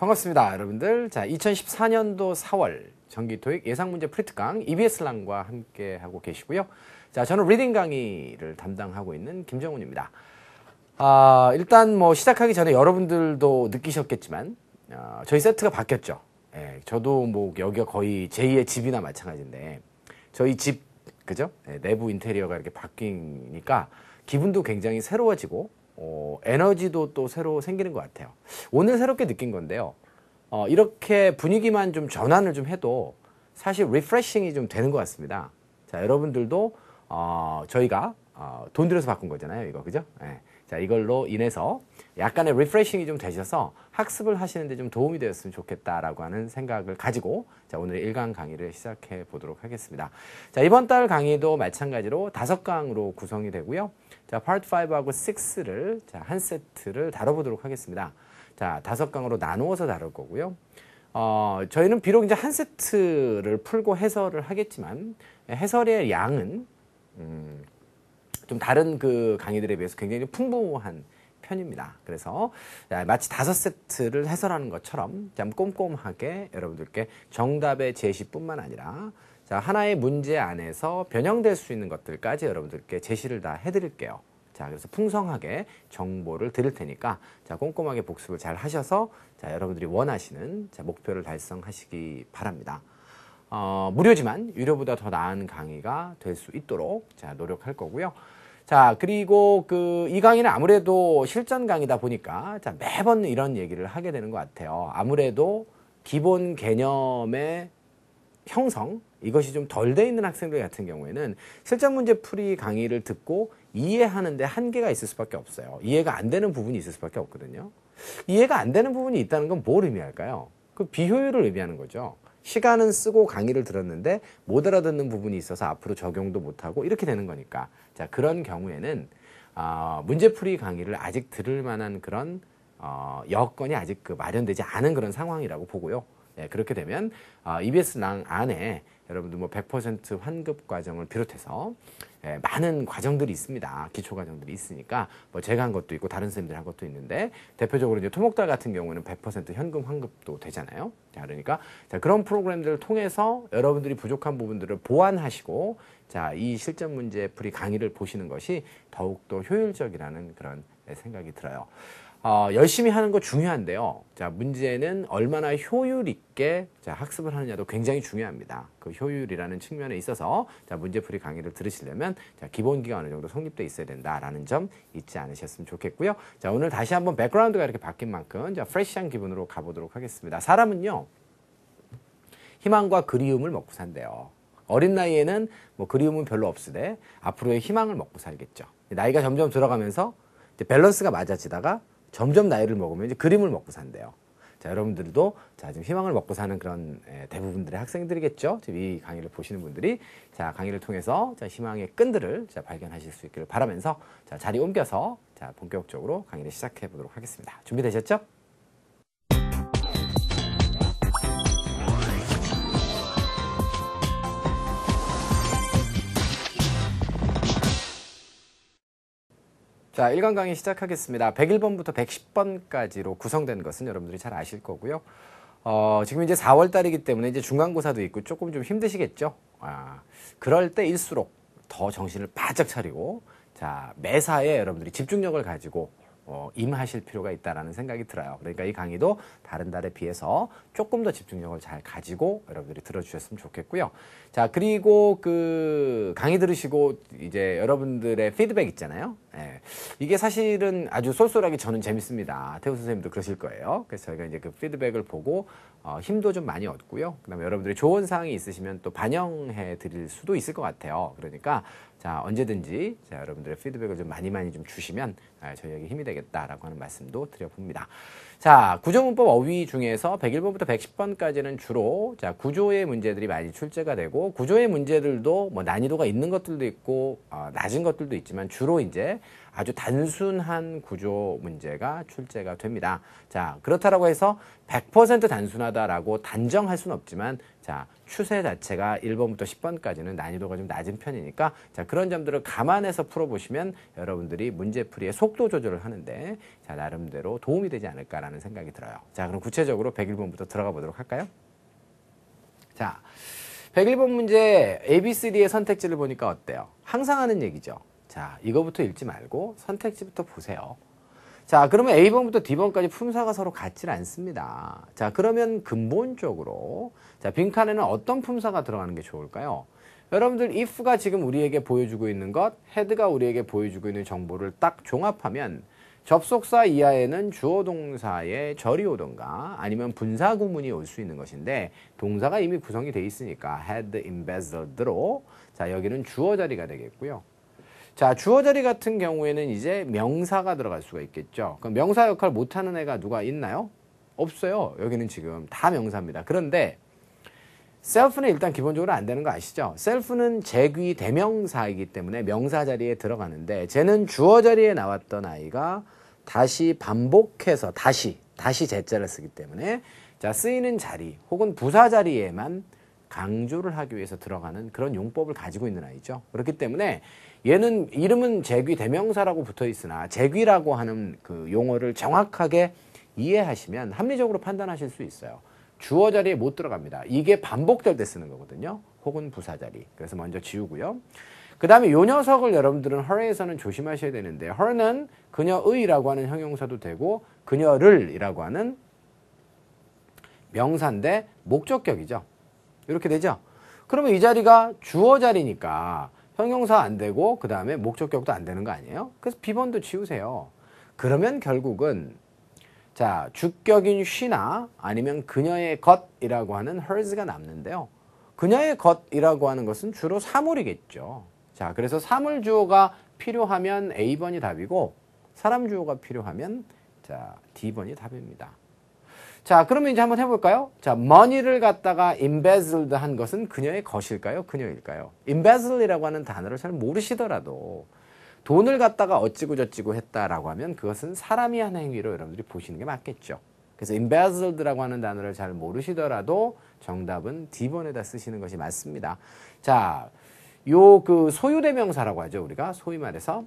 반갑습니다, 여러분들. 자, 2014년도 4월 정기토익 예상문제 풀이 특강 EBSlang과 함께 하고 계시고요. 자, 저는 reading 강의를 담당하고 있는 김정훈입니다. 아, 일단 뭐 시작하기 전에 여러분들도 느끼셨겠지만, 어, 저희 세트가 바뀌었죠. 예, 저도 뭐 여기가 거의 제2의 집이나 마찬가지인데, 저희 집, 그죠? 예, 내부 인테리어가 이렇게 바뀌니까 기분도 굉장히 새로워지고, 어, 에너지도 또 새로 생기는 것 같아요. 오늘 새롭게 느낀 건데요. 어, 이렇게 분위기만 좀 전환을 좀 해도 사실 refreshing이 좀 되는 것 같습니다. 자, 여러분들도 어, 저희가 어, 돈 들여서 바꾼 거잖아요, 이거 그죠? 예. 자, 이걸로 인해서 약간의 refreshing이 좀 되셔서 학습을 하시는데 좀 도움이 되었으면 좋겠다라고 하는 생각을 가지고 자, 오늘의 일강 강의를 시작해 보도록 하겠습니다. 자, 이번 달 강의도 마찬가지로 다섯 강으로 구성이 되고요. 자, 파트 5하고 6를 자, 한 세트를 다뤄보도록 하겠습니다. 자, 다섯 강으로 나누어서 다룰 거고요. 어, 저희는 비록 이제 한 세트를 풀고 해설을 하겠지만 해설의 양은 음, 좀 다른 그 강의들에 비해서 굉장히 풍부한 편입니다. 그래서 마치 다섯 세트를 해설하는 것처럼 좀 꼼꼼하게 여러분들께 정답의 제시뿐만 아니라 자, 하나의 문제 안에서 변형될 수 있는 것들까지 여러분들께 제시를 다 해드릴게요. 자, 그래서 풍성하게 정보를 드릴 테니까 자, 꼼꼼하게 복습을 잘 하셔서 자, 여러분들이 원하시는 자, 목표를 달성하시기 바랍니다. 어, 무료지만 유료보다 더 나은 강의가 될 수 있도록 자, 노력할 거고요. 자, 그리고 그 이 강의는 아무래도 실전 강의다 보니까 자, 매번 이런 얘기를 하게 되는 것 같아요. 아무래도 기본 개념의 형성 이것이 좀 덜 돼 있는 학생들 같은 경우에는 실전 문제 풀이 강의를 듣고 이해하는데 한계가 있을 수밖에 없어요. 이해가 안 되는 부분이 있을 수밖에 없거든요. 이해가 안 되는 부분이 있다는 건 뭘 의미할까요? 그 비효율을 의미하는 거죠. 시간은 쓰고 강의를 들었는데 못 알아듣는 부분이 있어서 앞으로 적용도 못하고 이렇게 되는 거니까. 자, 그런 경우에는 어, 문제풀이 강의를 아직 들을 만한 그런 어, 여건이 아직 그 마련되지 않은 그런 상황이라고 보고요. 예, 그렇게 되면 어, EBS 낭 안에 여러분들 뭐 100% 환급 과정을 비롯해서 예, 많은 과정들이 있습니다. 기초 과정들이 있으니까 뭐 제가 한 것도 있고 다른 선생님들이 한 것도 있는데 대표적으로 이제 토목달 같은 경우는 100% 현금 환급도 되잖아요. 자, 그러니까 자, 그런 프로그램들을 통해서 여러분들이 부족한 부분들을 보완하시고 자, 이 실전 문제 풀이 강의를 보시는 것이 더욱더 효율적이라는 그런 생각이 들어요. 어, 열심히 하는 거 중요한데요. 자, 문제는 얼마나 효율 있게 자, 학습을 하느냐도 굉장히 중요합니다. 그 효율이라는 측면에 있어서 자, 문제풀이 강의를 들으시려면 자, 기본기가 어느 정도 성립돼 있어야 된다라는 점 잊지 않으셨으면 좋겠고요. 자, 오늘 다시 한번 백그라운드가 이렇게 바뀐 만큼 자, 프레시한 기분으로 가보도록 하겠습니다. 사람은요, 희망과 그리움을 먹고 산대요. 어린 나이에는 뭐 그리움은 별로 없으되 앞으로의 희망을 먹고 살겠죠. 나이가 점점 들어가면서 밸런스가 맞아지다가 점점 나이를 먹으면 이제 그림을 먹고 산대요. 자, 여러분들도 자, 지금 희망을 먹고 사는 그런 에, 대부분들의 학생들이겠죠. 지금 이 강의를 보시는 분들이 자, 강의를 통해서 자, 희망의 끈들을 자, 발견하실 수 있기를 바라면서 자, 자리 옮겨서 자, 본격적으로 강의를 시작해 보도록 하겠습니다. 준비되셨죠? 자, 1강 강의 시작하겠습니다. 101번부터 110번까지로 구성된 것은 여러분들이 잘 아실 거고요. 어, 지금 이제 4월 달이기 때문에 이제 중간고사도 있고 조금 좀 힘드시겠죠? 아, 그럴 때일수록 더 정신을 바짝 차리고 자, 매사에 여러분들이 집중력을 가지고 어, 임하실 필요가 있다라는 생각이 들어요. 그러니까 이 강의도 다른 달에 비해서 조금 더 집중력을 잘 가지고 여러분들이 들어주셨으면 좋겠고요. 자, 그리고 그 강의 들으시고 이제 여러분들의 피드백 있잖아요. 예. 이게 사실은 아주 쏠쏠하게 저는 재밌습니다. 태우 선생님도 그러실 거예요. 그래서 저희가 이제 그 피드백을 보고 어, 힘도 좀 많이 얻고요. 그다음에 여러분들이 좋은 사항이 있으시면 또 반영해 드릴 수도 있을 것 같아요. 그러니까 자, 언제든지 자, 여러분들의 피드백을 좀 많이 많이 좀 주시면 아, 저희에게 힘이 되겠다라고 하는 말씀도 드려봅니다. 자, 구조문법 어휘 중에서 101번부터 110번까지는 주로 자, 구조의 문제들이 많이 출제가 되고 구조의 문제들도 뭐 난이도가 있는 것들도 있고 어, 낮은 것들도 있지만 주로 이제 아주 단순한 구조 문제가 출제가 됩니다. 자, 그렇다라고 해서 100% 단순하다라고 단정할 수는 없지만 자, 자, 추세 자체가 1번부터 10번까지는 난이도가 좀 낮은 편이니까 자, 그런 점들을 감안해서 풀어보시면 여러분들이 문제풀이의 속도 조절을 하는데 자, 나름대로 도움이 되지 않을까라는 생각이 들어요. 자, 그럼 구체적으로 101번부터 들어가 보도록 할까요? 자, 101번 문제 ABCD의 선택지를 보니까 어때요? 항상 하는 얘기죠. 자, 이거부터 읽지 말고 선택지부터 보세요. 자, 그러면 A번부터 D번까지 품사가 서로 같질 않습니다. 자, 그러면 근본적으로 자, 빈칸에는 어떤 품사가 들어가는 게 좋을까요? 여러분들 if가 지금 우리에게 보여주고 있는 것, head가 우리에게 보여주고 있는 정보를 딱 종합하면 접속사 이하에는 주어 동사의 절이 오던가 아니면 분사 구문이 올 수 있는 것인데 동사가 이미 구성이 돼 있으니까 had embezzled로 자 여기는 주어 자리가 되겠고요. 자 주어 자리 같은 경우에는 이제 명사가 들어갈 수가 있겠죠. 그럼 명사 역할 못하는 애가 누가 있나요? 없어요. 여기는 지금 다 명사입니다. 그런데 셀프는 일단 기본적으로 안 되는 거 아시죠? 셀프는 제귀 대명사이기 때문에 명사 자리에 들어가는데 쟤는 주어 자리에 나왔던 아이가 다시 반복해서 다시 다시 제자를 쓰기 때문에 자 쓰이는 자리 혹은 부사 자리에만 강조를 하기 위해서 들어가는 그런 용법을 가지고 있는 아이죠. 그렇기 때문에 얘는 이름은 제귀 대명사라고 붙어 있으나 제귀라고 하는 그 용어를 정확하게 이해하시면 합리적으로 판단하실 수 있어요. 주어 자리에 못 들어갑니다. 이게 반복될 때 쓰는 거거든요. 혹은 부사 자리. 그래서 먼저 지우고요. 그 다음에 요 녀석을 여러분들은 her에서는 조심하셔야 되는데 her는 그녀의라고 하는 형용사도 되고 그녀를이라고 하는 명사인데 목적격이죠. 이렇게 되죠. 그러면 이 자리가 주어 자리니까 형용사 안 되고 그 다음에 목적격도 안 되는 거 아니에요? 그래서 비번도 지우세요. 그러면 결국은 자, 주격인 쉬나 아니면 그녀의 것이라고 하는 hers가 남는데요. 그녀의 것이라고 하는 것은 주로 사물이겠죠. 자, 그래서 사물 주어가 필요하면 A번이 답이고 사람 주어가 필요하면 자, D번이 답입니다. 자, 그러면 이제 한번 해볼까요? 자, money를 갖다가 embezzled 한 것은 그녀의 것일까요? 그녀일까요? embezzle이라고 하는 단어를 잘 모르시더라도 돈을 갖다가 어찌고 저찌고 했다라고 하면 그것은 사람이 한 행위로 여러분들이 보시는 게 맞겠죠. 그래서 embezzled라고 하는 단어를 잘 모르시더라도 정답은 D번에다 쓰시는 것이 맞습니다. 자, 요 그 소유대명사라고 하죠. 우리가 소위 말해서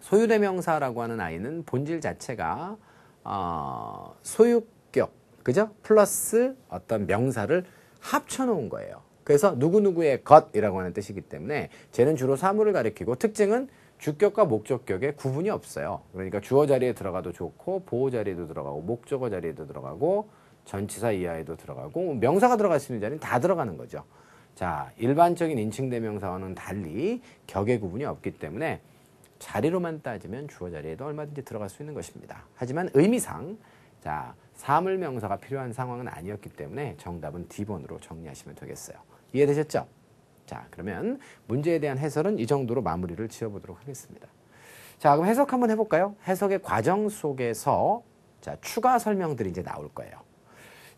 소유대명사라고 하는 아이는 본질 자체가 어, 소유격, 그죠? 플러스 어떤 명사를 합쳐놓은 거예요. 그래서 누구누구의 것이라고 하는 뜻이기 때문에 쟤는 주로 사물을 가리키고 특징은 주격과 목적격에 구분이 없어요. 그러니까 주어 자리에 들어가도 좋고 보호 자리에도 들어가고 목적어 자리에도 들어가고 전치사 이하에도 들어가고 명사가 들어갈 수 있는 자리는 다 들어가는 거죠. 자, 일반적인 인칭 대명사와는 달리 격의 구분이 없기 때문에 자리로만 따지면 주어 자리에도 얼마든지 들어갈 수 있는 것입니다. 하지만 의미상 자, 사물 명사가 필요한 상황은 아니었기 때문에 정답은 D번으로 정리하시면 되겠어요. 이해되셨죠? 자, 그러면 문제에 대한 해설은 이 정도로 마무리를 지어보도록 하겠습니다. 자, 그럼 해석 한번 해볼까요? 해석의 과정 속에서 자, 추가 설명들이 이제 나올 거예요.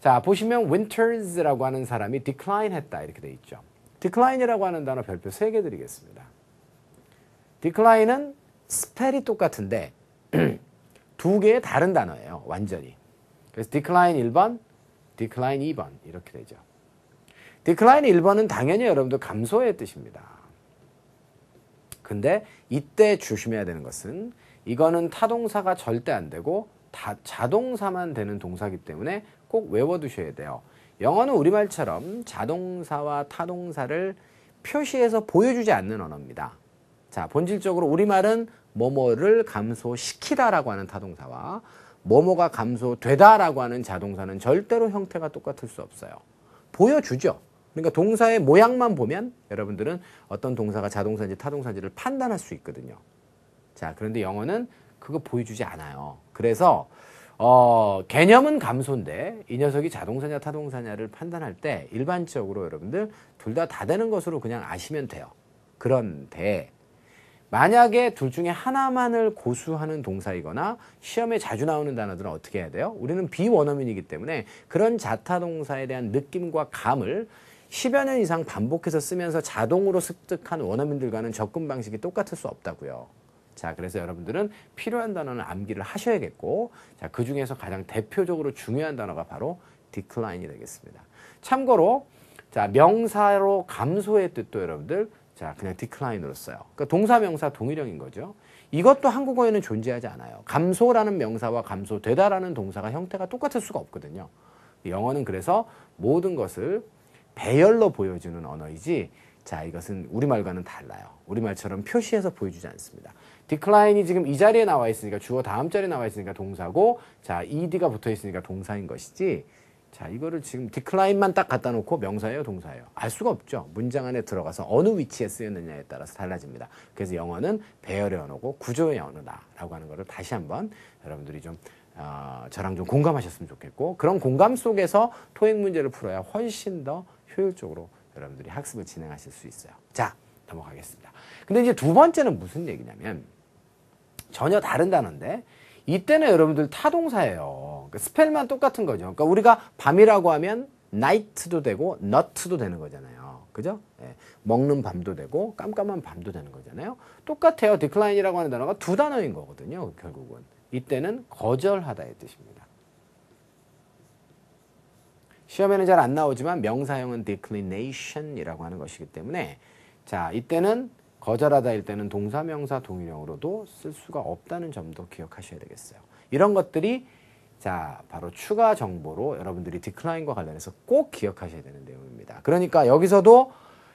자, 보시면 Winters라고 하는 사람이 decline 했다 이렇게 돼 있죠. decline이라고 하는 단어 별표 3개 드리겠습니다. decline은 스펠이 똑같은데 두 개의 다른 단어예요. 완전히. 그래서 decline 1번, decline 2번 이렇게 되죠. decline 1번은 당연히 여러분들 감소의 뜻입니다. 근데 이때 조심해야 되는 것은 이거는 타동사가 절대 안 되고 다 자동사만 되는 동사기 때문에 꼭 외워두셔야 돼요. 영어는 우리말처럼 자동사와 타동사를 표시해서 보여주지 않는 언어입니다. 자, 본질적으로 우리말은 뭐뭐를 감소시키다라고 하는 타동사와 뭐뭐가 감소되다라고 하는 자동사는 절대로 형태가 똑같을 수 없어요. 보여주죠. 그러니까 동사의 모양만 보면 여러분들은 어떤 동사가 자동사인지 타동사인지를 판단할 수 있거든요. 자, 그런데 영어는 그거 보여주지 않아요. 그래서 어, 개념은 감소인데 이 녀석이 자동사냐 타동사냐를 판단할 때 일반적으로 여러분들 둘 다 다 되는 것으로 그냥 아시면 돼요. 그런데 만약에 둘 중에 하나만을 고수하는 동사이거나 시험에 자주 나오는 단어들은 어떻게 해야 돼요? 우리는 비원어민이기 때문에 그런 자타 동사에 대한 느낌과 감을 10여 년 이상 반복해서 쓰면서 자동으로 습득한 원어민들과는 접근 방식이 똑같을 수 없다고요. 자, 그래서 여러분들은 필요한 단어는 암기를 하셔야겠고, 자, 그 중에서 가장 대표적으로 중요한 단어가 바로 decline이 되겠습니다. 참고로 자 명사로 감소의 뜻도 여러분들 자 그냥 decline으로 써요. 그러니까 동사 명사 동일형인 거죠. 이것도 한국어에는 존재하지 않아요. 감소라는 명사와 감소되다라는 동사가 형태가 똑같을 수가 없거든요. 영어는 그래서 모든 것을 배열로 보여주는 언어이지 자 이것은 우리말과는 달라요. 우리말처럼 표시해서 보여주지 않습니다. decline이 지금 이 자리에 나와 있으니까 주어 다음 자리에 나와 있으니까 동사고 자 ed가 붙어 있으니까 동사인 것이지 자 이거를 지금 decline만 딱 갖다 놓고 명사예요 동사예요 알 수가 없죠 문장 안에 들어가서 어느 위치에 쓰였느냐에 따라서 달라집니다 그래서 영어는 배열의 언어고 구조의 언어다라고 하는 것을 다시 한번 여러분들이 좀 어, 저랑 좀 공감하셨으면 좋겠고 그런 공감 속에서 토익 문제를 풀어야 훨씬 더 효율적으로 여러분들이 학습을 진행하실 수 있어요 자 넘어가겠습니다 근데 이제 두 번째는 무슨 얘기냐면 전혀 다른 단어인데 이때는 여러분들 타동사예요. 그러니까 스펠만 똑같은 거죠. 그러니까 우리가 밤이라고 하면 night도 되고 nut도 되는 거잖아요. 그죠? 예. 먹는 밤도 되고 깜깜한 밤도 되는 거잖아요. 똑같아요. decline이라고 하는 단어가 두 단어인 거거든요. 결국은. 이때는 거절하다의 뜻입니다. 시험에는 잘 안 나오지만 명사형은 declination이라고 하는 것이기 때문에 자 이때는 거절하다일 때는 동사 명사 동일형으로도 쓸 수가 없다는 점도 기억하셔야 되겠어요. 이런 것들이 자 바로 추가 정보로 여러분들이 디클라인과 관련해서 꼭 기억하셔야 되는 내용입니다. 그러니까 여기서도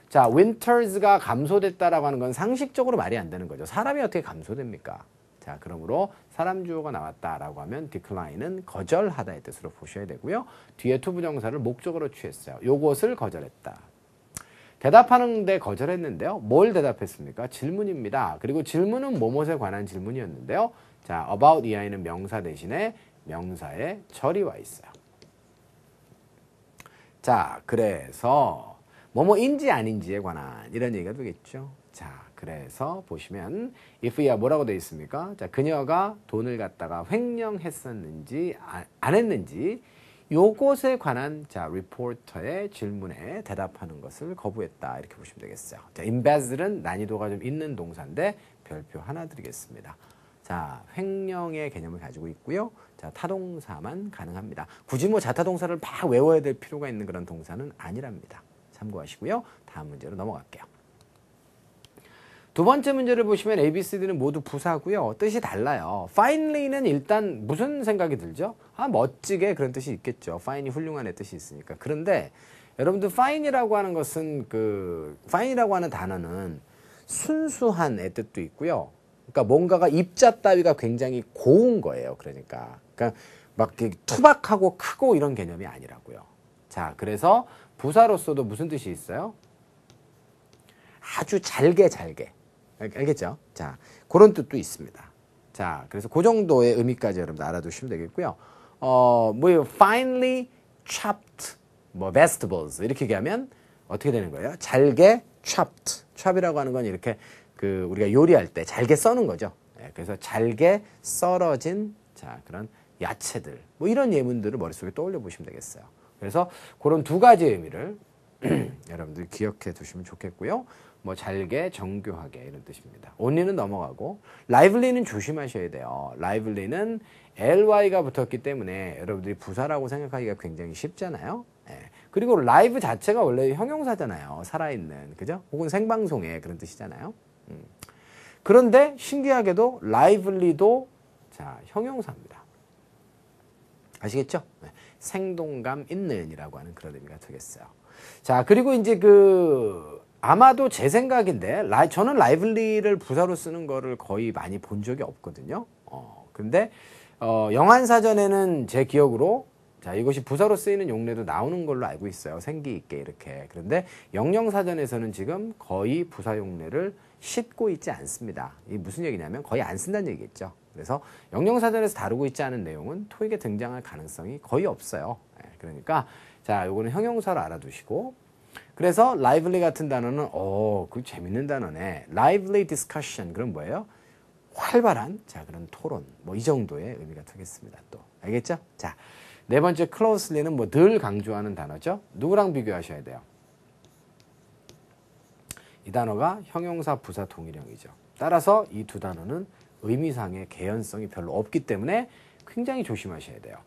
자 winters가 감소됐다라고 하는 건 상식적으로 말이 안 되는 거죠. 사람이 어떻게 감소됩니까? 자 그러므로 사람 주어가 나왔다라고 하면 decline은 거절하다의 뜻으로 보셔야 되고요. 뒤에 to부정사를 목적어로 취했어요. 요것을 거절했다. 대답하는데 거절했는데요. 뭘 대답했습니까? 질문입니다. 그리고 질문은 뭐뭐에 관한 질문이었는데요. 자, about 이 아이는 명사 대신에 명사에 절이 와 있어요. 자, 그래서 뭐뭐인지 아닌지에 관한 이런 얘기가 되겠죠. 자, 그래서 보시면 if야 뭐라고 되어 있습니까? 자, 그녀가 돈을 갖다가 횡령했었는지 아, 안 했는지 요것에 관한 자 리포터의 질문에 대답하는 것을 거부했다 이렇게 보시면 되겠어요. 자, embezzle은 난이도가 좀 있는 동사인데 별표 하나 드리겠습니다. 자, 횡령의 개념을 가지고 있고요. 자, 타동사만 가능합니다. 굳이 뭐 자타동사를 막 외워야 될 필요가 있는 그런 동사는 아니랍니다. 참고하시고요. 다음 문제로 넘어갈게요. 두 번째 문제를 보시면 A, B, C, D는 모두 부사고요. 뜻이 달라요. finely는 일단 무슨 생각이 들죠? 아 멋지게 그런 뜻이 있겠죠. fine이 훌륭한의 뜻이 있으니까. 그런데 여러분들 fine이라고 하는 것은 그 fine이라고 하는 단어는 순수한의 뜻도 있고요. 그러니까 뭔가가 입자 따위가 굉장히 고운 거예요. 그러니까 그러니까 막 투박하고 크고 이런 개념이 아니라고요. 자, 그래서 부사로서도 무슨 뜻이 있어요? 아주 잘게 잘게 알겠죠? 자, 그런 뜻도 있습니다. 자, 그래서 그 정도의 의미까지 여러분들 알아두시면 되겠고요. 어, 뭐, finely chopped, 뭐, vegetables. 이렇게 얘기하면 어떻게 되는 거예요? 잘게 chopped. chop이라고 하는 건 이렇게 그 우리가 요리할 때 잘게 써는 거죠. 네, 그래서 잘게 썰어진 자, 그런 야채들. 뭐 이런 예문들을 머릿속에 떠올려 보시면 되겠어요. 그래서 그런 두 가지 의미를 여러분들 기억해 두시면 좋겠고요. 뭐 잘게 정교하게 이런 뜻입니다. only는 넘어가고 lively는 조심하셔야 돼요. lively는 ly가 붙었기 때문에 여러분들이 부사라고 생각하기가 굉장히 쉽잖아요. 예. 그리고 live 자체가 원래 형용사잖아요. 살아있는 그죠? 혹은 생방송의 그런 뜻이잖아요. 음. 그런데 신기하게도 lively도 자 형용사입니다. 아시겠죠? 네. 생동감 있는이라고 하는 그런 의미가 되겠어요. 자 그리고 이제 그 아마도 제 생각인데 라, 저는 라이블리를 부사로 쓰는 거를 거의 많이 본 적이 없거든요. 어, 근데 어, 영한사전에는 제 기억으로 자 이것이 부사로 쓰이는 용례도 나오는 걸로 알고 있어요. 생기 있게 이렇게. 그런데 영영사전에서는 지금 거의 부사 용례를 싣고 있지 않습니다. 이 무슨 얘기냐면 거의 안 쓴다는 얘기겠죠. 그래서 영영사전에서 다루고 있지 않은 내용은 토익에 등장할 가능성이 거의 없어요. 네, 그러니까 자 요거는 형용사로 알아두시고 그래서 lively 같은 단어는 어, 그 재밌는 단어네. lively discussion 그럼 뭐예요? 활발한 자 그런 토론 뭐 이 정도의 의미가 되겠습니다. 또 알겠죠? 자. 네 번째 closely는 뭐 늘 강조하는 단어죠. 누구랑 비교하셔야 돼요? 이 단어가 형용사 부사 동일형이죠. 따라서 이 두 단어는 의미상의 개연성이 별로 없기 때문에 굉장히 조심하셔야 돼요.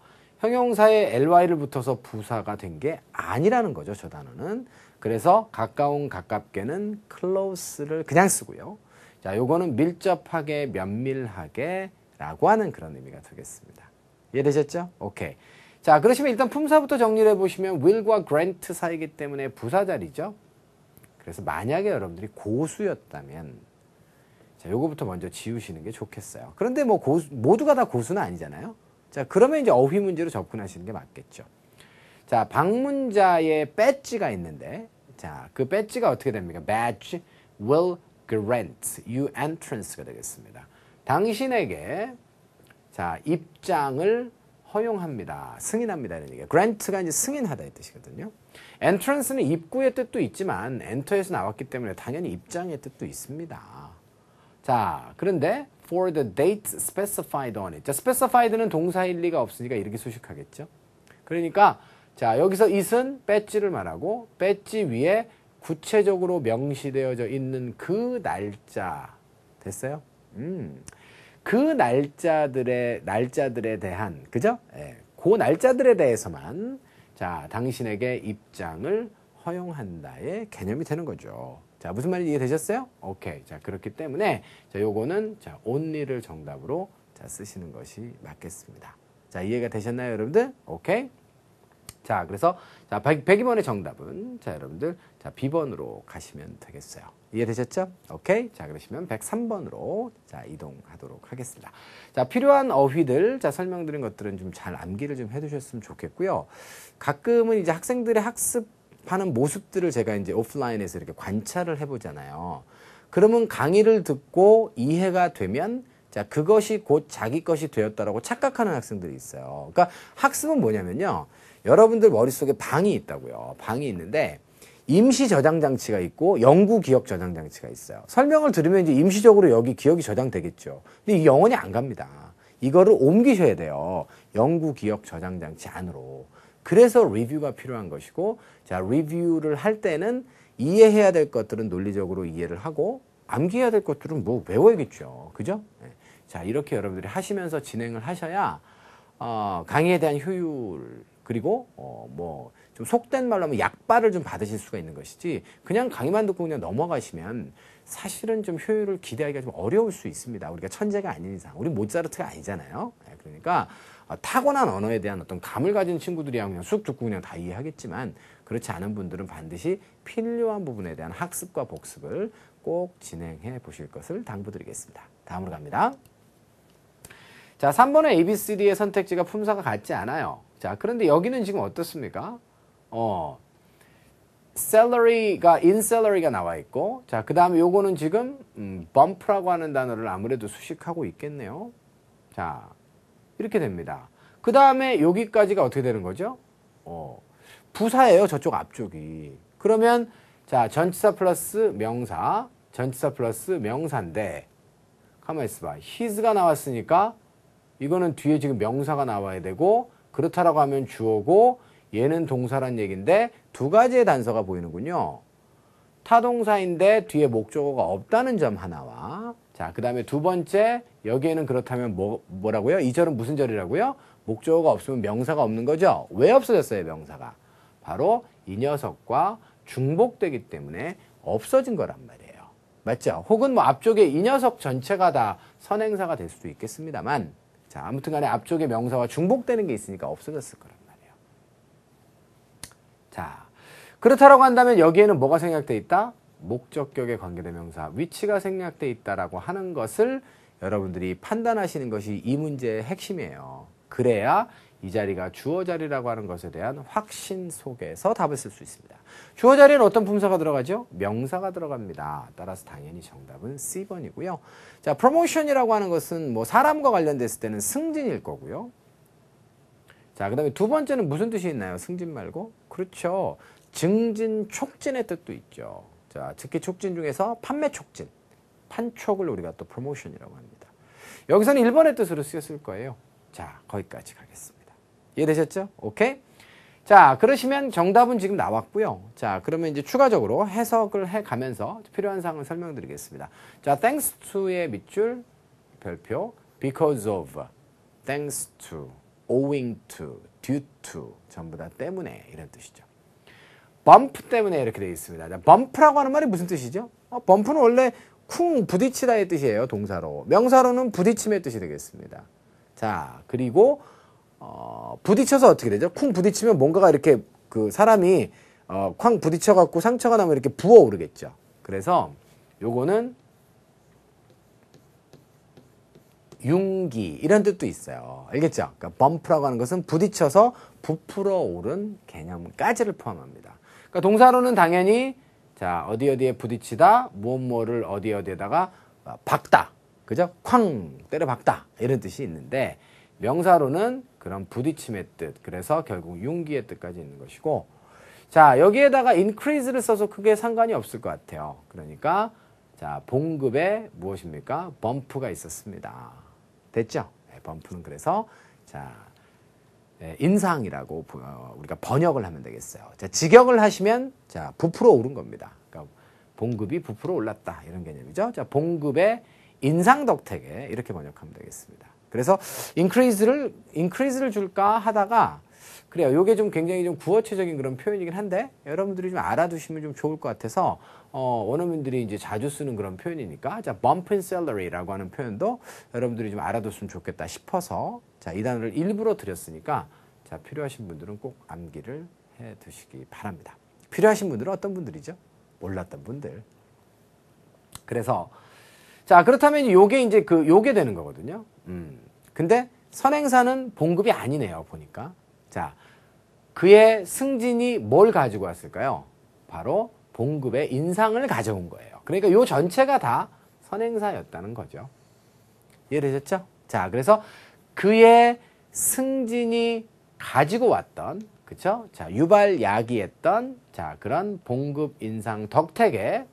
형용사에 ly를 붙어서 부사가 된 게 아니라는 거죠. 저 단어는. 그래서 가까운 가깝게는 close를 그냥 쓰고요. 자, 요거는 밀접하게 면밀하게 라고 하는 그런 의미가 되겠습니다. 이해되셨죠? 오케이. 자, 그러시면 일단 품사부터 정리를 해보시면 will과 grant 사이기 때문에 부사 자리죠. 그래서 만약에 여러분들이 고수였다면 자, 요거부터 먼저 지우시는 게 좋겠어요. 그런데 뭐 고수, 모두가 다 고수는 아니잖아요. 자, 그러면 이제 어휘 문제로 접근하시는 게 맞겠죠. 자, 방문자의 배지가 있는데, 자, 그 배지가 어떻게 됩니까? badge will grant you entrance가 되겠습니다. 당신에게 자, 입장을 허용합니다. 승인합니다. 이런 얘기예요. grant가 이제 승인하다 이 뜻이거든요. entrance는 입구의 뜻도 있지만 enter에서 나왔기 때문에 당연히 입장의 뜻도 있습니다. 자, 그런데 for the date specified on it. 자, specified는 동사일 리가 없으니까 이렇게 수식하겠죠. 그러니까 자, 여기서 it은 배지를 말하고 배지 위에 구체적으로 명시되어져 있는 그 날짜 됐어요? 음. 그 날짜들의 날짜들에 대한 그죠? 예. 그 날짜들에 대해서만 자, 당신에게 입장을 허용한다의 개념이 되는 거죠. 자, 무슨 말인지 이해되셨어요? 오케이. 자, 그렇기 때문에 자, 요거는 자, only를 정답으로 자, 쓰시는 것이 맞겠습니다. 자, 이해가 되셨나요, 여러분들? 오케이. 자, 그래서 자, 100, 102번의 정답은 자, 여러분들 자, B번으로 가시면 되겠어요. 이해되셨죠? 오케이. 자, 그러시면 103번으로 자, 이동하도록 하겠습니다. 자, 필요한 어휘들 자, 설명드린 것들은 좀 잘 암기를 좀 해 두셨으면 좋겠고요. 가끔은 이제 학생들의 학습 하는 모습들을 제가 이제 오프라인에서 이렇게 관찰을 해 보잖아요. 그러면 강의를 듣고 이해가 되면 자, 그것이 곧 자기 것이 되었다라고 착각하는 학생들이 있어요. 그러니까 학습은 뭐냐면요. 여러분들 머릿속에 방이 있다고요. 방이 있는데 임시 저장 장치가 있고 영구 기억 저장 장치가 있어요. 설명을 들으면 이제 임시적으로 여기 기억이 저장되겠죠. 근데 이 영원히 안 갑니다. 이거를 옮기셔야 돼요. 영구 기억 저장 장치 안으로. 그래서 리뷰가 필요한 것이고 자, 리뷰를 할 때는 이해해야 될 것들은 논리적으로 이해를 하고 암기해야 될 것들은 뭐 외워야겠죠. 그죠? 네. 자, 이렇게 여러분들이 하시면서 진행을 하셔야 어, 강의에 대한 효율 그리고 어, 뭐 좀 속된 말로 하면 약발을 좀 받으실 수가 있는 것이지 그냥 강의만 듣고 그냥 넘어가시면 사실은 좀 효율을 기대하기가 좀 어려울 수 있습니다. 우리가 천재가 아닌 이상 우리 모차르트가 아니잖아요. 네, 그러니까 어, 타고난 언어에 대한 어떤 감을 가진 친구들이야 그냥 쑥 듣고 그냥 다 이해하겠지만 그렇지 않은 분들은 반드시 필요한 부분에 대한 학습과 복습을 꼭 진행해 보실 것을 당부드리겠습니다. 다음으로 갑니다. 자, 3번의 ABCD의 선택지가 품사가 같지 않아요. 자, 그런데 여기는 지금 어떻습니까? 어, salary가 in salary가 나와 있고, 자, 그 다음에 요거는 지금 음, bump라고 하는 단어를 아무래도 수식하고 있겠네요. 자, 이렇게 됩니다. 그 다음에 여기까지가 어떻게 되는 거죠? 어, 부사예요. 저쪽 앞쪽이. 그러면 자, 전치사 플러스 명사, 전치사 플러스 명사인데 가만 있어 봐. his가 나왔으니까 이거는 뒤에 지금 명사가 나와야 되고 그렇다라고 하면 주어고 얘는 동사란 얘기인데 두 가지의 단서가 보이는군요. 타동사인데 뒤에 목적어가 없다는 점 하나와 자, 그 다음에 두 번째 여기에는 그렇다면 뭐, 뭐라고요? 이 절은 무슨 절이라고요? 목적어가 없으면 명사가 없는 거죠? 왜 없어졌어요, 명사가? 바로 이 녀석과 중복되기 때문에 없어진 거란 말이에요. 맞죠? 혹은 뭐 앞쪽에 이 녀석 전체가 다 선행사가 될 수도 있겠습니다만 자, 아무튼 간에 앞쪽에 명사와 중복되는 게 있으니까 없어졌을 거란 말이에요. 자, 그렇다라고 한다면 여기에는 뭐가 생략돼 있다? 목적격에 관계대명사, 위치가 생략돼 있다라고 하는 것을 여러분들이 판단하시는 것이 이 문제의 핵심이에요. 그래야 이 자리가 주어 자리라고 하는 것에 대한 확신 속에서 답을 쓸 수 있습니다. 주어 자리에는 어떤 품사가 들어가죠? 명사가 들어갑니다. 따라서 당연히 정답은 C번이고요. 자, 프로모션이라고 하는 것은 뭐 사람과 관련됐을 때는 승진일 거고요. 자, 그 다음에 두 번째는 무슨 뜻이 있나요? 승진 말고? 그렇죠. 증진, 촉진의 뜻도 있죠. 자, 특히 촉진 중에서 판매 촉진, 판촉을 우리가 또 프로모션이라고 합니다. 여기서는 1번의 뜻으로 쓰였을 거예요. 자, 거기까지 가겠습니다. 이해되셨죠? 오케이? 자, 그러시면 정답은 지금 나왔고요. 자, 그러면 이제 추가적으로 해석을 해 가면서 필요한 사항을 설명드리겠습니다. 자, thanks to의 밑줄 별표 because of thanks to owing to, due to 전부 다 때문에 이런 뜻이죠. 범프 때문에 이렇게 되어 있습니다. 자, 범프라고 하는 말이 무슨 뜻이죠? 어, 범프는 원래 쿵 부딪히다의 뜻이에요. 동사로. 명사로는 부딪힘의 뜻이 되겠습니다. 자, 그리고 어, 부딪혀서 어떻게 되죠? 쿵 부딪히면 뭔가가 이렇게 그 사람이 어, 쾅 부딪혀 갖고 상처가 나면 이렇게 부어 오르겠죠. 그래서 요거는 융기 이런 뜻도 있어요. 알겠죠? 그러니까 범프라고 하는 것은 부딪혀서 부풀어 오른 개념까지를 포함합니다. 그러니까 동사로는 당연히 자 어디 어디에 부딪히다 무엇 뭐를 어디 어디에다가 박다 그죠? 쾅 때려 박다 이런 뜻이 있는데 명사로는 그런 부딪힘의 뜻 그래서 결국 융기의 뜻까지 있는 것이고 자 여기에다가 increase를 써서 크게 상관이 없을 것 같아요. 그러니까 자 봉급에 무엇입니까? 범프가 있었습니다. 됐죠? 네, 범프는 그래서 자 네, 인상이라고 어, 우리가 번역을 하면 되겠어요. 자, 직역을 하시면 자 부풀어 오른 겁니다. 그러니까 봉급이 부풀어 올랐다 이런 개념이죠. 자 봉급의 인상 덕택에 이렇게 번역하면 되겠습니다. 그래서 increase를 increase를 줄까 하다가 그래요. 요게 좀 굉장히 좀 구어체적인 그런 표현이긴 한데 여러분들이 좀 알아두시면 좀 좋을 것 같아서 어, 원어민들이 이제 자주 쓰는 그런 표현이니까 자, bump in salary라고 하는 표현도 여러분들이 좀 알아뒀으면 좋겠다 싶어서 자, 이 단어를 일부러 드렸으니까 자, 필요하신 분들은 꼭 암기를 해 두시기 바랍니다. 필요하신 분들은 어떤 분들이죠? 몰랐던 분들. 그래서 자, 그렇다면 요게 이제 그 요게 되는 거거든요. 음. 근데 선행사는 봉급이 아니네요, 보니까. 자, 그의 승진이 뭘 가지고 왔을까요? 바로 봉급의 인상을 가져온 거예요. 그러니까 이 전체가 다 선행사였다는 거죠. 이해되셨죠? 자, 그래서 그의 승진이 가지고 왔던, 그쵸? 자, 유발 야기했던, 자, 그런 봉급 인상 덕택에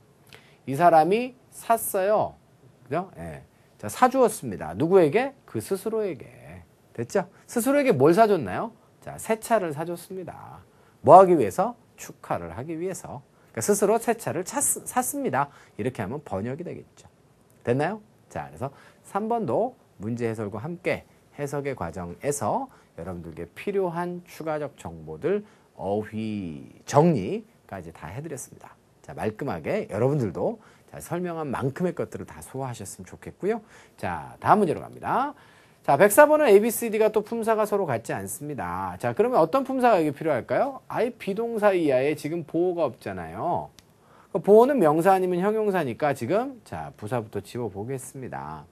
이 사람이 샀어요. 그죠? 예. 자, 사주었습니다. 누구에게? 그 스스로에게. 됐죠? 스스로에게 뭘 사줬나요? 자, 새 차를 사줬습니다. 뭐 하기 위해서? 축하를 하기 위해서. 그러니까 스스로 새 차를 찼, 샀습니다. 이렇게 하면 번역이 되겠죠. 됐나요? 자, 그래서 3번도 문제 해설과 함께 해석의 과정에서 여러분들께 필요한 추가적 정보들 어휘 정리까지 다 해드렸습니다. 자, 말끔하게 여러분들도 자, 설명한 만큼의 것들을 다 소화하셨으면 좋겠고요. 자, 다음 문제로 갑니다. 자, 104번은 ABCD가 또 품사가 서로 같지 않습니다. 자, 그러면 어떤 품사가 여기 필요할까요? 아예 비동사 이하에 지금 보호가 없잖아요. 그 보호는 명사 아니면 형용사니까 지금 자, 부사부터 지워 보겠습니다.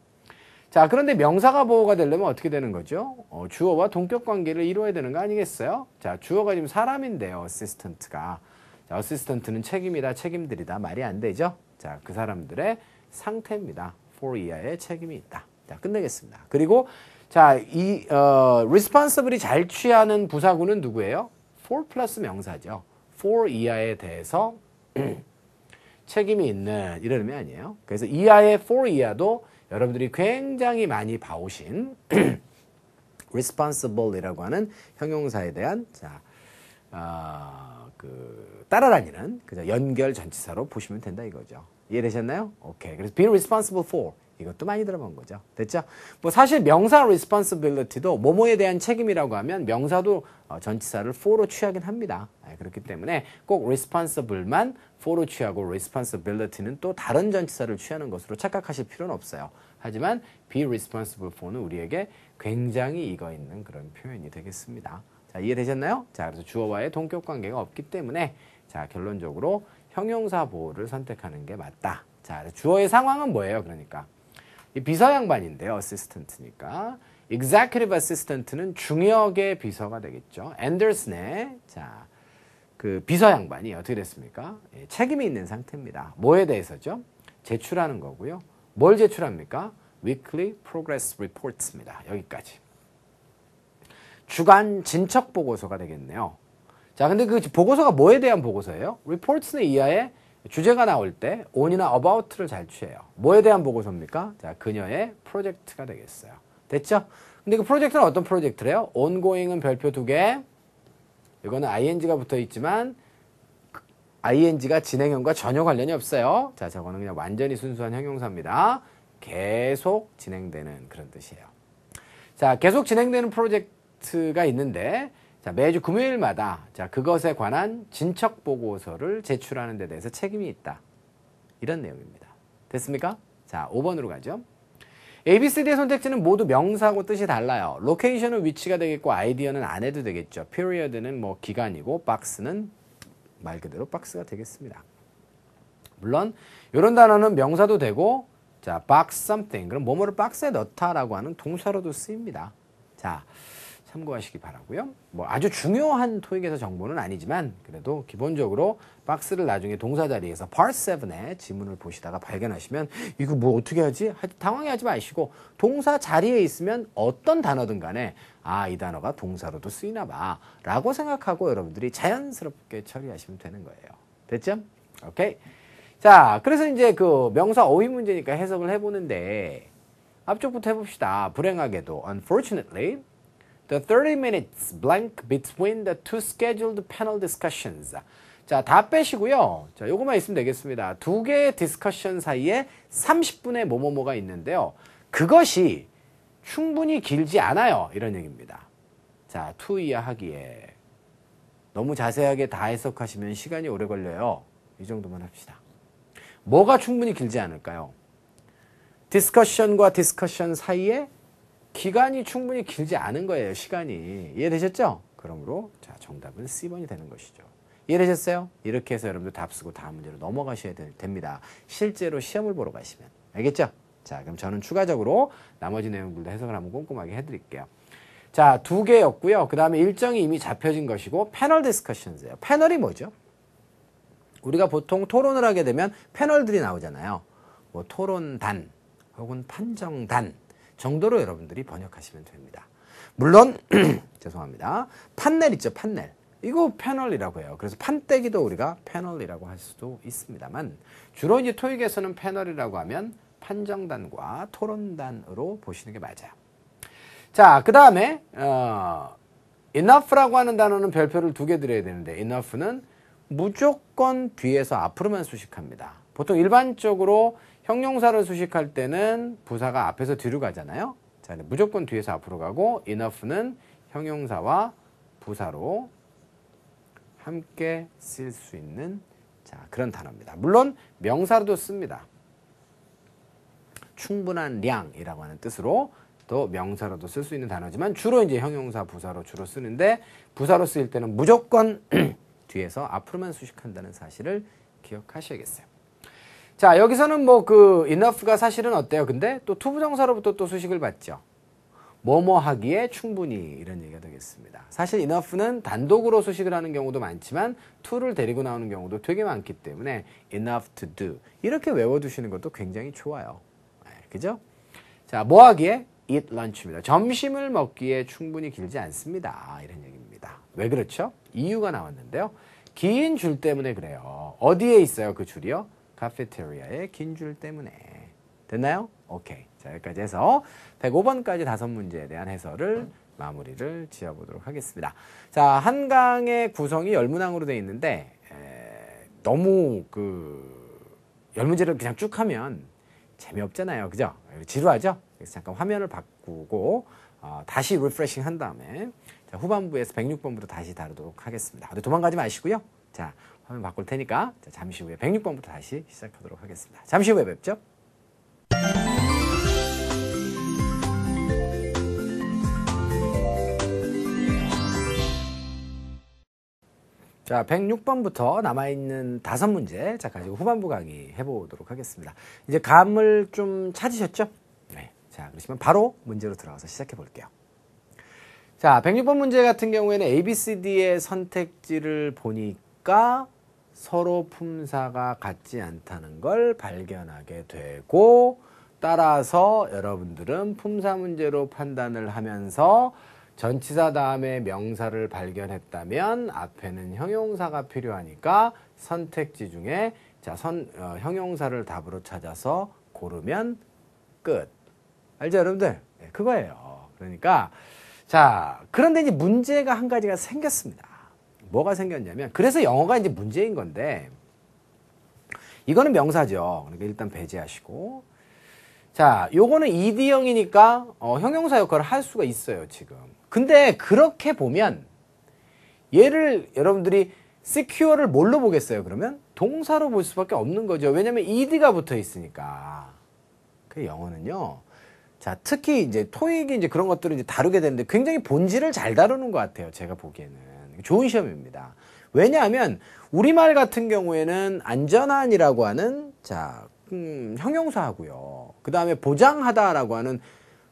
자, 그런데 명사가 보호가 되려면 어떻게 되는 거죠? 어, 주어와 동격 관계를 이루어야 되는 거 아니겠어요? 자, 주어가 지금 사람인데요, 어시스턴트가. 자, 어시스턴트는 책임이다, 책임들이다. 말이 안 되죠? 자, 그 사람들의 상태입니다. for 이하의 책임이 있다. 자, 끝내겠습니다. 그리고 자, 이 어, responsibly 잘 취하는 부사구는 누구예요? for 플러스 명사죠. for 이하에 대해서 책임이 있는 이런 의미 아니에요. 그래서 이하의 for 이하도 여러분들이 굉장히 많이 봐오신 responsible이라고 하는 형용사에 대한 자, 어, 그 따라다니는 그죠 연결 전치사로 보시면 된다 이거죠. 이해되셨나요? 오케이. 그래서 be responsible for 이것도 많이 들어본 거죠. 됐죠? 뭐 사실 명사 responsibility도 뭐뭐에 대한 책임이라고 하면 명사도 어, 전치사를 for로 취하긴 합니다. 네, 그렇기 때문에 꼭 responsible만 for로 취하고 responsibility는 또 다른 전치사를 취하는 것으로 착각하실 필요는 없어요. 하지만 be responsible for는 우리에게 굉장히 익어 있는 그런 표현이 되겠습니다. 자, 이해되셨나요? 자, 그래서 주어와의 동격 관계가 없기 때문에 자, 결론적으로 형용사 보호를 선택하는 게 맞다. 자, 주어의 상황은 뭐예요? 그러니까 이 비서 양반인데요. 어시스턴트니까. executive assistant는 중역의 비서가 되겠죠. 앤더슨의 자, 그 비서 양반이 어떻게 됐습니까? 예, 책임이 있는 상태입니다. 뭐에 대해서죠? 제출하는 거고요. 뭘 제출합니까? weekly progress reports입니다. 여기까지. 주간 진척 보고서가 되겠네요. 자, 근데 그 보고서가 뭐에 대한 보고서예요? reports는 이하에 주제가 나올 때 on이나 about를 잘 취해요. 뭐에 대한 보고서입니까? 자, 그녀의 프로젝트가 되겠어요. 됐죠? 근데 그 프로젝트는 어떤 프로젝트래요? ongoing은 별표 두 개. 이거는 ing가 붙어 있지만 ing가 진행형과 전혀 관련이 없어요. 자, 저거는 그냥 완전히 순수한 형용사입니다. 계속 진행되는 그런 뜻이에요. 자, 계속 진행되는 프로젝트 팟캐스트가 있는데 자, 매주 금요일마다 자, 그것에 관한 진척 보고서를 제출하는 데 대해서 책임이 있다. 이런 내용입니다. 됐습니까? 자, 5번으로 가죠. ABCD의 선택지는 모두 명사하고 뜻이 달라요. 로케이션은 위치가 되겠고 아이디어는 안 해도 되겠죠. period는 뭐 기간이고 박스는 말 그대로 박스가 되겠습니다. 물론 이런 단어는 명사도 되고 자, box something 그럼 뭐뭐를 박스에 넣다라고 하는 동사로도 쓰입니다. 자, 참고하시기 바라고요. 뭐 아주 중요한 토익에서 정보는 아니지만 그래도 기본적으로 박스를 나중에 동사 자리에서 part 7의 지문을 보시다가 발견하시면 이거 뭐 어떻게 하지? 당황해 하지 마시고 동사 자리에 있으면 어떤 단어든 간에 아, 이 단어가 동사로도 쓰이나 봐. 라고 생각하고 여러분들이 자연스럽게 처리하시면 되는 거예요. 됐죠? 오케이. 자, 그래서 이제 그 명사 어휘 문제니까 해석을 해보는데 앞쪽부터 해봅시다. 불행하게도 unfortunately the 30 minutes blank between the two scheduled panel discussions. 자, 다 빼시고요. 자, 요것만 있으면 되겠습니다. 두 개의 discussion 사이에 30분의 뭐뭐뭐가 있는데요. 그것이 충분히 길지 않아요. 이런 얘기입니다. 자, to 이하 하기에 너무 자세하게 다 해석하시면 시간이 오래 걸려요. 이 정도만 합시다. 뭐가 충분히 길지 않을까요? discussion과 discussion 사이에 기간이 충분히 길지 않은 거예요. 시간이. 이해되셨죠? 그러므로 자 정답은 C번이 되는 것이죠. 이해되셨어요? 이렇게 해서 여러분들 답 쓰고 다음 문제로 넘어가셔야 됩니다. 실제로 시험을 보러 가시면. 알겠죠? 자 그럼 저는 추가적으로 나머지 내용들도 해석을 한번 꼼꼼하게 해드릴게요. 자, 두 개였고요. 그 다음에 일정이 이미 잡혀진 것이고 패널 디스커션즈예요. 패널이 뭐죠? 우리가 보통 토론을 하게 되면 패널들이 나오잖아요. 뭐 토론단 혹은 판정단 정도로 여러분들이 번역하시면 됩니다. 물론 죄송합니다. 판넬 있죠, 판넬. 이거 패널이라고 해요. 그래서 판때기도 우리가 패널이라고 할 수도 있습니다만 주로 이제 토익에서는 패널이라고 하면 판정단과 토론단으로 보시는 게 맞아요. 자, 그 다음에 어, enough라고 하는 단어는 별표를 두 개 드려야 되는데 enough는 무조건 뒤에서 앞으로만 수식합니다. 보통 일반적으로 형용사를 수식할 때는 부사가 앞에서 뒤로 가잖아요. 자, 무조건 뒤에서 앞으로 가고 enough는 형용사와 부사로 함께 쓸 수 있는 자, 그런 단어입니다. 물론 명사로도 씁니다. 충분한 량이라고 하는 뜻으로 또 명사로도 쓸 수 있는 단어지만 주로 이제 형용사 부사로 주로 쓰는데 부사로 쓰일 때는 무조건 뒤에서 앞으로만 수식한다는 사실을 기억하셔야겠어요. 자, 여기서는 뭐 그 enough가 사실은 어때요? 근데 또 to부정사로부터 또 수식을 받죠. 뭐뭐 하기에 충분히 이런 얘기가 되겠습니다. 사실 enough는 단독으로 수식을 하는 경우도 많지만 to를 데리고 나오는 경우도 되게 많기 때문에 enough to do 이렇게 외워두시는 것도 굉장히 좋아요. 네, 그죠? 자, 뭐 하기에 eat lunch입니다. 점심을 먹기에 충분히 길지 않습니다. 이런 얘기입니다. 왜 그렇죠? 이유가 나왔는데요. 긴 줄 때문에 그래요. 어디에 있어요? 그 줄이요? 카페테리아의 긴 줄 때문에. 됐나요? 오케이. 자, 여기까지 해서 105번까지 다섯 문제에 대한 해설을 마무리를 지어보도록 하겠습니다. 자, 한강의 구성이 열문항으로 되어 있는데, 에, 너무 그, 열문제를 그냥 쭉 하면 재미없잖아요. 그죠? 지루하죠? 그래서 잠깐 화면을 바꾸고, 어, 다시 refreshing 한 다음에, 자, 후반부에서 106번부터 다시 다루도록 하겠습니다. 근데 도망가지 마시고요. 자, 화면 바꿀 테니까 자, 잠시 후에 106번부터 다시 시작하도록 하겠습니다. 잠시 후에 뵙죠. 자, 106번부터 남아있는 다섯 문제 자, 가지고 후반부 강의 해보도록 하겠습니다. 이제 감을 좀 찾으셨죠? 네. 자, 그러시면 바로 문제로 들어가서 시작해 볼게요. 자, 106번 문제 같은 경우에는 ABCD의 선택지를 보니까 서로 품사가 같지 않다는 걸 발견하게 되고 따라서 여러분들은 품사 문제로 판단을 하면서 전치사 다음에 명사를 발견했다면 앞에는 형용사가 필요하니까 선택지 중에 자, 선, 어, 형용사를 답으로 찾아서 고르면 끝. 알죠, 여러분들? 네, 그거예요. 그러니까 자, 그런데 이제 문제가 한 가지가 생겼습니다. 뭐가 생겼냐면 그래서 영어가 이제 문제인 건데 이거는 명사죠. 그러니까 일단 배제하시고 자, 요거는 ED형이니까 어, 형용사 역할을 할 수가 있어요, 지금. 근데 그렇게 보면 얘를 여러분들이 secure를 뭘로 보겠어요? 그러면 동사로 볼 수밖에 없는 거죠. 왜냐면 ed가 붙어 있으니까. 그 영어는요. 자, 특히 이제 토익이 이제 그런 것들을 이제 다루게 되는데 굉장히 본질을 잘 다루는 것 같아요. 제가 보기에는. 좋은 시험입니다. 왜냐하면 우리말 같은 경우에는 안전한이라고 하는 자, 음, 형용사하고요. 그 다음에 보장하다라고 하는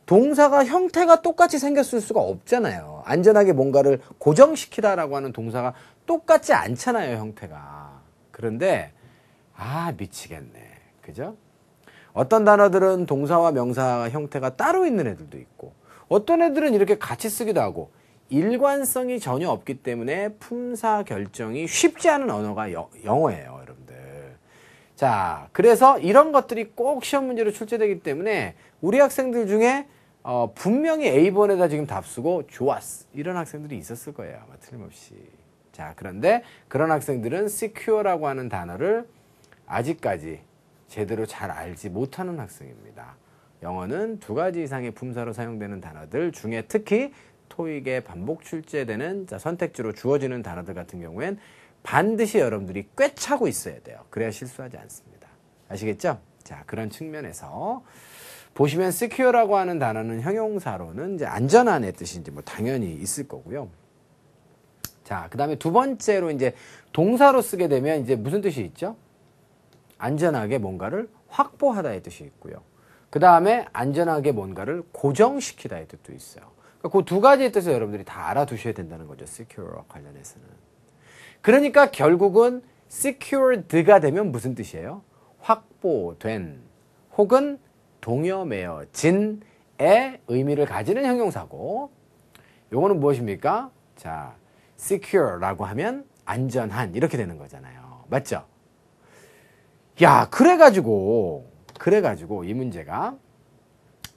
동사가 형태가 똑같이 생겼을 수가 없잖아요. 안전하게 뭔가를 고정시키다라고 하는 동사가 똑같지 않잖아요, 형태가. 그런데, 아, 미치겠네. 그죠? 어떤 단어들은 동사와 명사 형태가 따로 있는 애들도 있고, 어떤 애들은 이렇게 같이 쓰기도 하고, 일관성이 전혀 없기 때문에 품사 결정이 쉽지 않은 언어가 여, 영어예요, 여러분들. 자, 그래서 이런 것들이 꼭 시험 문제로 출제되기 때문에 우리 학생들 중에 어, 분명히 A번에다 지금 답 쓰고 좋았어. 이런 학생들이 있었을 거예요. 아마 틀림없이. 자, 그런데 그런 학생들은 secure라고 하는 단어를 아직까지 제대로 잘 알지 못하는 학생입니다. 영어는 두 가지 이상의 품사로 사용되는 단어들 중에 특히 토익에 반복 출제되는 자, 선택지로 주어지는 단어들 같은 경우엔 반드시 여러분들이 꿰차고 있어야 돼요. 그래야 실수하지 않습니다. 아시겠죠? 자, 그런 측면에서 보시면 secure라고 하는 단어는 형용사로는 이제 안전한의 이제 뭐 당연히 있을 거고요. 자, 그 다음에 두 번째로 이제 동사로 쓰게 되면 이제 무슨 뜻이 있죠? 안전하게 뭔가를 확보하다의 뜻이 있고요. 그 다음에 안전하게 뭔가를 고정시키다의 뜻도 있어요. 그 두 가지의 뜻을 여러분들이 다 알아두셔야 된다는 거죠. secure와 관련해서는. 그러니까 결국은 secured가 되면 무슨 뜻이에요? 확보된 혹은 동여매어진의 의미를 가지는 형용사고 요거는 무엇입니까? 자, secure라고 하면 안전한 이렇게 되는 거잖아요. 맞죠? 야, 그래 가지고 그래 가지고 이 문제가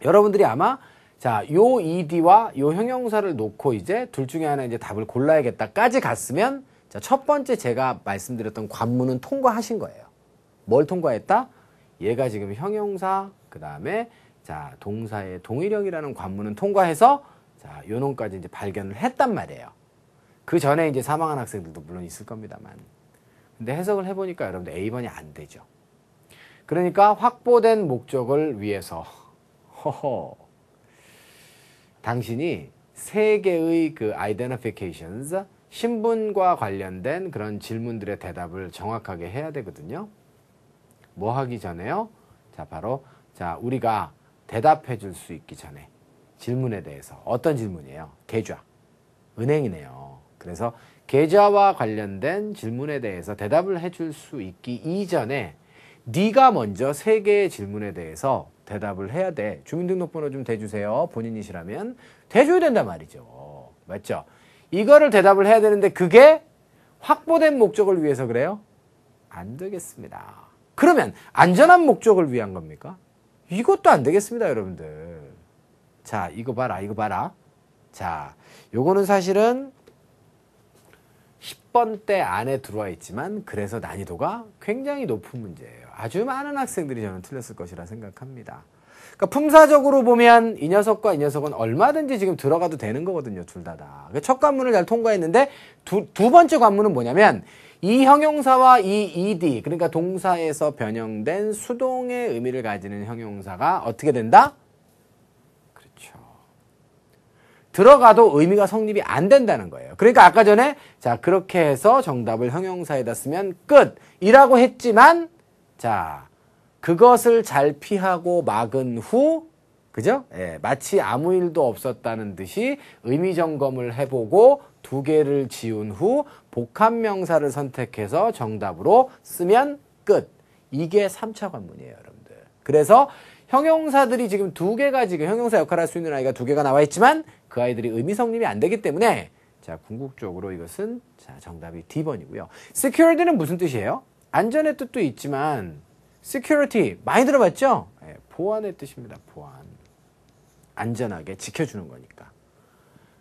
여러분들이 아마 자, 요 ed와 요 형용사를 놓고 이제 둘 중에 하나 이제 답을 골라야겠다까지 갔으면 자, 첫 번째 제가 말씀드렸던 관문은 통과하신 거예요. 뭘 통과했다? 얘가 지금 형용사, 그 다음에 자, 동사의 동일형이라는 관문은 통과해서 자, 요 놈까지 이제 발견을 했단 말이에요. 그 전에 이제 사망한 학생들도 물론 있을 겁니다만. 근데 해석을 해보니까 여러분들 A번이 안 되죠. 그러니까 확보된 목적을 위해서, 허허. 당신이 세 개의 그 identifications, 신분과 관련된 그런 질문들의 대답을 정확하게 해야 되거든요. 뭐 하기 전에요? 자, 바로, 자, 우리가 대답해 줄 수 있기 전에 질문에 대해서 어떤 질문이에요? 계좌. 은행이네요. 그래서 계좌와 관련된 질문에 대해서 대답을 해줄 수 있기 이전에 네가 먼저 세 개의 질문에 대해서 대답을 해야 돼. 주민등록번호 좀 대주세요. 본인이시라면 대줘야 된단 말이죠. 맞죠? 이거를 대답을 해야 되는데 그게 확보된 목적을 위해서 그래요? 안 되겠습니다. 그러면 안전한 목적을 위한 겁니까? 이것도 안 되겠습니다, 여러분들. 자, 이거 봐라, 이거 봐라. 자, 요거는 사실은 10번대 안에 들어와 있지만 그래서 난이도가 굉장히 높은 문제예요. 아주 많은 학생들이 저는 틀렸을 것이라 생각합니다. 그러니까 품사적으로 보면 이 녀석과 이 녀석은 얼마든지 지금 들어가도 되는 거거든요, 둘 다 다. 그첫 관문을 잘 통과했는데 두, 두 번째 관문은 뭐냐면 이 형용사와 이 ed, 그러니까 동사에서 변형된 수동의 의미를 가지는 형용사가 어떻게 된다? 그렇죠. 들어가도 의미가 성립이 안 된다는 거예요. 그러니까 아까 전에 자 그렇게 해서 정답을 형용사에다 쓰면 끝이라고 했지만 자, 그것을 잘 피하고 막은 후, 그죠? 예, 마치 아무 일도 없었다는 듯이 의미 점검을 해보고 두 개를 지운 후 복합 명사를 선택해서 정답으로 쓰면 끝. 이게 3차 관문이에요, 여러분들. 그래서 형용사들이 지금 두 개가 지금 형용사 역할을 할 수 있는 아이가 두 개가 나와 있지만 그 아이들이 의미 성립이 안 되기 때문에 자, 궁극적으로 이것은 자, 정답이 D번이고요. secured는 무슨 뜻이에요? 안전의 뜻도 있지만 security 많이 들어봤죠? 네, 보안의 뜻입니다. 보안. 안전하게 지켜주는 거니까.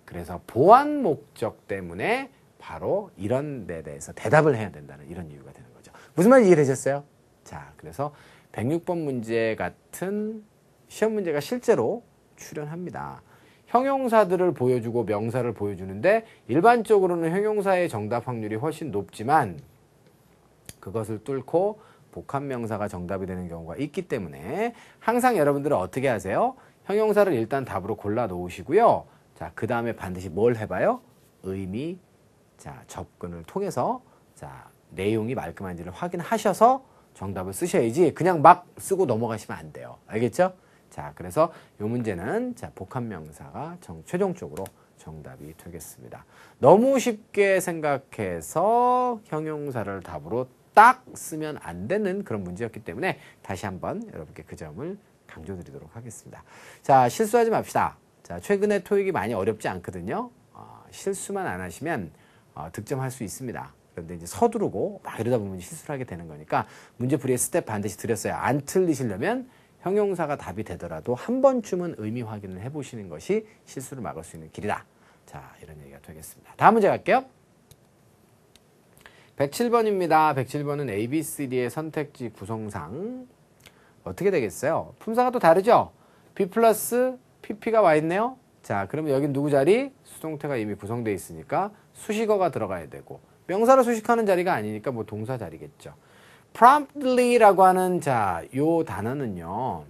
그래서 보안 목적 때문에 바로 이런 데 대해서 대답을 해야 된다는 이런 이유가 되는 거죠. 무슨 말인지 이해되셨어요? 자, 그래서 106번 문제 같은 시험 문제가 실제로 출연합니다. 형용사들을 보여주고 명사를 보여주는데 일반적으로는 형용사의 정답 확률이 훨씬 높지만 그것을 뚫고 복합명사가 정답이 되는 경우가 있기 때문에 항상 여러분들은 어떻게 하세요? 형용사를 일단 답으로 골라 놓으시고요. 자, 그 다음에 반드시 뭘 해봐요? 의미, 자, 접근을 통해서 자, 내용이 말끔한지를 확인하셔서 정답을 쓰셔야지 그냥 막 쓰고 넘어가시면 안 돼요. 알겠죠? 자, 그래서 이 문제는 자, 복합명사가 정, 최종적으로 정답이 되겠습니다. 너무 쉽게 생각해서 형용사를 답으로 딱 쓰면 안 되는 그런 문제였기 때문에 다시 한번 여러분께 그 점을 강조드리도록 하겠습니다. 자, 실수하지 맙시다. 자, 최근에 토익이 많이 어렵지 않거든요. 어, 실수만 안 하시면 어, 득점할 수 있습니다. 그런데 이제 서두르고 막 이러다 보면 실수를 하게 되는 거니까 문제 풀이의 스텝 반드시 드렸어요. 안 틀리시려면 형용사가 답이 되더라도 한 번쯤은 의미 확인을 해보시는 것이 실수를 막을 수 있는 길이다. 자, 이런 얘기가 되겠습니다. 다음 문제 갈게요. 107번입니다. 107번은 A, B, C, D의 선택지 구성상 어떻게 되겠어요? 품사가 또 다르죠? B 플러스 PP가 와 있네요. 자, 그러면 여긴 누구 자리? 수동태가 이미 구성되어 있으니까 수식어가 들어가야 되고 명사로 수식하는 자리가 아니니까 뭐 동사 자리겠죠. Promptly라고 하는 자, 요 단어는요.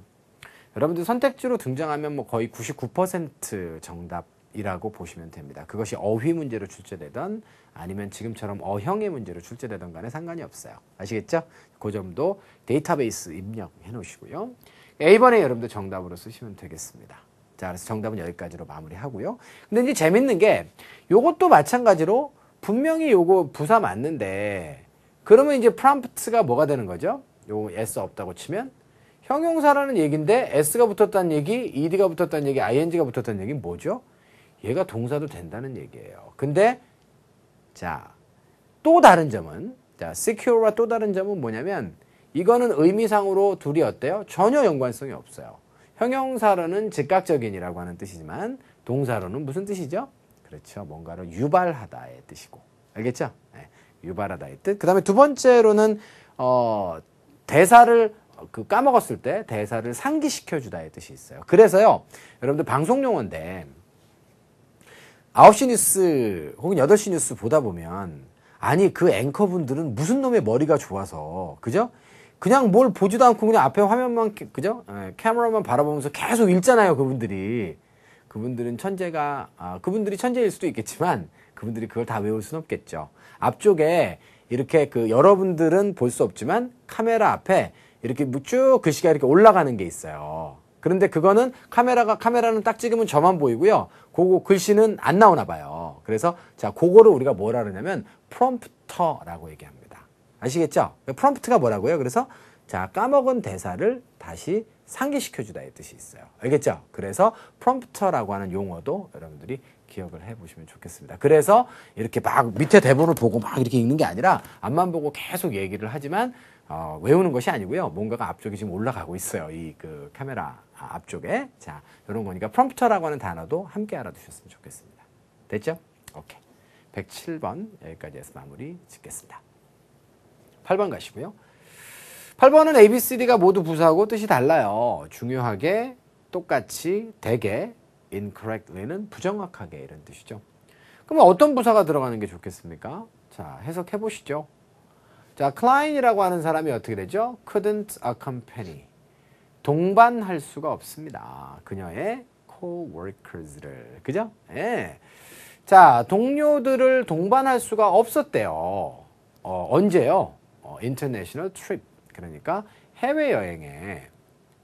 여러분들 선택지로 등장하면 뭐 거의 99% 정답이라고 보시면 됩니다. 그것이 어휘 문제로 출제되던 아니면 지금처럼 어형의 문제로 출제되던 간에 상관이 없어요. 아시겠죠? 그 점도 데이터베이스 입력해 놓으시고요. A번에 여러분들 정답으로 쓰시면 되겠습니다. 자, 그래서 정답은 여기까지로 마무리하고요. 근데 이제 재밌는 게 요것도 마찬가지로 분명히 요거 부사 맞는데 그러면 이제 프롬프트가 뭐가 되는 거죠? 요 s 없다고 치면 형용사라는 얘기인데 s가 붙었다는 얘기, ed가 붙었다는 얘기, ing가 붙었다는 얘기는 뭐죠? 얘가 동사도 된다는 얘기예요. 근데 자, 또 다른 점은 자, secure와 또 다른 점은 뭐냐면 이거는 의미상으로 둘이 어때요? 전혀 연관성이 없어요. 형용사로는 즉각적인이라고 하는 뜻이지만 동사로는 무슨 뜻이죠? 그렇죠. 뭔가를 유발하다의 뜻이고. 알겠죠? 네, 유발하다의 뜻. 그 다음에 두 번째로는, 어, 대사를 그 까먹었을 때 대사를 상기시켜주다의 뜻이 있어요. 그래서요, 여러분들 방송 용어인데, 9시 뉴스 혹은 8시 뉴스 보다 보면, 아니, 그 앵커분들은 무슨 놈의 머리가 좋아서, 그죠? 그냥 뭘 보지도 않고 그냥 앞에 화면만, 그죠? 에, 카메라만 바라보면서 계속 읽잖아요, 그분들이. 그분들은 천재가 아, 그분들이 천재일 수도 있겠지만 그분들이 그걸 다 외울 수는 없겠죠. 앞쪽에 이렇게 그 여러분들은 볼 수 없지만 카메라 앞에 이렇게 쭉 글씨가 이렇게 올라가는 게 있어요. 그런데 그거는 카메라가 카메라는 딱 찍으면 저만 보이고요. 그거 글씨는 안 나오나 봐요. 그래서 자, 그거를 우리가 뭐라 그러냐면 프롬프터라고 얘기합니다. 아시겠죠? 프롬프트가 뭐라고요? 그래서 자, 까먹은 대사를 다시 상기시켜 주다의 뜻이 있어요. 알겠죠? 그래서 프롬프터라고 하는 용어도 여러분들이 기억을 해보시면 좋겠습니다. 그래서 이렇게 막 밑에 대본을 보고 막 이렇게 읽는 게 아니라 앞만 보고 계속 얘기를 하지만 어, 외우는 것이 아니고요. 뭔가가 앞쪽에 지금 올라가고 있어요. 이 그 카메라 앞쪽에. 자, 이런 거니까 프롬프터라고 하는 단어도 함께 알아두셨으면 좋겠습니다. 됐죠? 오케이. 107번 여기까지 해서 마무리 짓겠습니다. 8번 가시고요. 8번은 A, B, C, D가 모두 부사하고 뜻이 달라요. 중요하게, 똑같이, 대개, incorrectly는 부정확하게 이런 뜻이죠. 그러면 어떤 부사가 들어가는 게 좋겠습니까? 자, 해석해 보시죠. 자, 클라인이라고 하는 사람이 어떻게 되죠? couldn't accompany. 동반할 수가 없습니다. 그녀의 co-workers를. 그죠? 예. 자, 동료들을 동반할 수가 없었대요. 어, 언제요? 어, international trip. 그러니까 해외여행에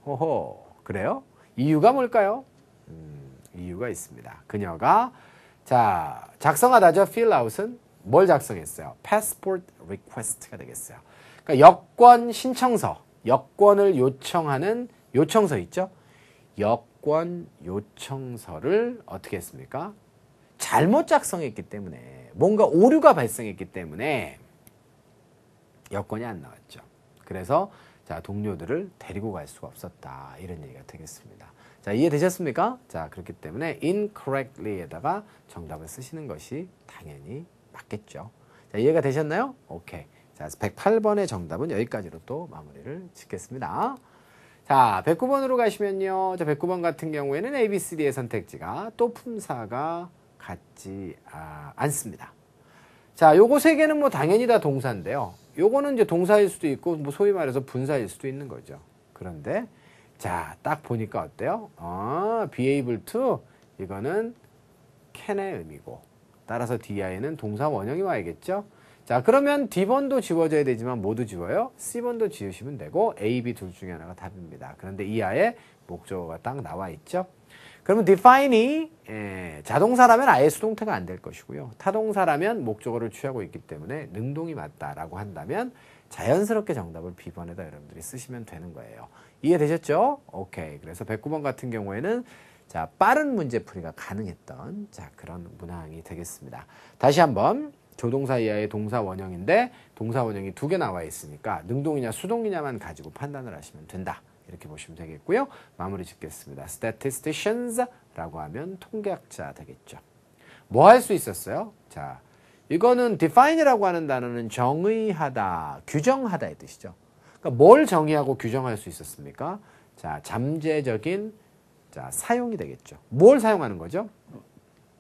호호 그래요? 이유가 뭘까요? 음, 이유가 있습니다. 그녀가 자 작성하다죠. fill out은 뭘 작성했어요? passport request가 되겠어요. 그러니까 여권 신청서, 여권을 요청하는 요청서 있죠? 여권 요청서를 어떻게 했습니까? 잘못 작성했기 때문에 뭔가 오류가 발생했기 때문에 여권이 안 나왔죠. 그래서 자, 동료들을 데리고 갈 수가 없었다. 이런 얘기가 되겠습니다. 자, 이해되셨습니까? 자, 그렇기 때문에 incorrectly에다가 정답을 쓰시는 것이 당연히 맞겠죠. 자, 이해가 되셨나요? 오케이. 자, 108번의 정답은 여기까지로 또 마무리를 짓겠습니다. 자, 109번으로 가시면요. 자, 109번 같은 경우에는 A, B, C, D의 선택지가 또 품사가 같지 아, 않습니다. 자, 요거 세 개는 뭐 당연히 다 동사인데요. 요거는 이제 동사일 수도 있고, 뭐 소위 말해서 분사일 수도 있는 거죠. 그런데, 자, 딱 보니까 어때요? 아, be able to. 이거는 can의 의미고, 따라서 di는 동사 원형이 와야겠죠? 자, 그러면 D번도 지워져야 되지만 모두 지워요. C번도 지우시면 되고 A, B 둘 중에 하나가 답입니다. 그런데 이 아에 목적어가 딱 나와 있죠. 그러면 define이 예, 자동사라면 아예 수동태가 안 될 것이고요. 타동사라면 목적어를 취하고 있기 때문에 능동이 맞다라고 한다면 자연스럽게 정답을 B번에다 여러분들이 쓰시면 되는 거예요. 이해되셨죠? 오케이. 그래서 109번 같은 경우에는 자, 빠른 문제풀이가 가능했던 자, 그런 문항이 되겠습니다. 다시 한번 조동사 이하의 동사 원형인데 동사 원형이 두 개 나와 있으니까 능동이냐 수동이냐만 가지고 판단을 하시면 된다. 이렇게 보시면 되겠고요. 마무리 짓겠습니다. statisticians라고 하면 통계학자 되겠죠. 뭐 할 수 있었어요? 자, 이거는 define이라고 하는 단어는 정의하다, 규정하다의 뜻이죠. 그러니까 뭘 정의하고 규정할 수 있었습니까? 자, 잠재적인 자, 사용이 되겠죠. 뭘 사용하는 거죠?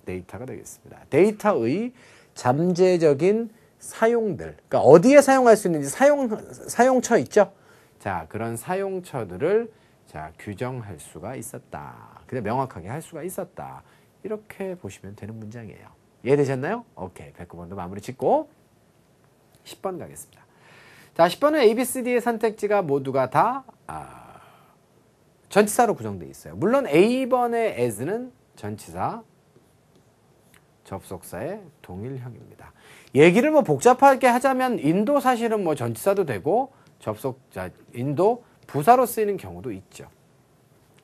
데이터가 되겠습니다. 데이터의 잠재적인 사용들. 그러니까 어디에 사용할 수 있는지 사용 사용처 있죠? 자, 그런 사용처들을 자, 규정할 수가 있었다. 근데 명확하게 할 수가 있었다. 이렇게 보시면 되는 문장이에요. 이해되셨나요? 오케이. 109번도 마무리 짓고 10번 가겠습니다. 자, 10번은 A, B, C, D의 선택지가 모두가 다 아, 전치사로 구성되어 있어요. 물론 A번의 as는 전치사, 접속사의 동일형입니다. 얘기를 뭐 복잡하게 하자면 인도 사실은 뭐 전치사도 되고 접속자 인도 부사로 쓰이는 경우도 있죠.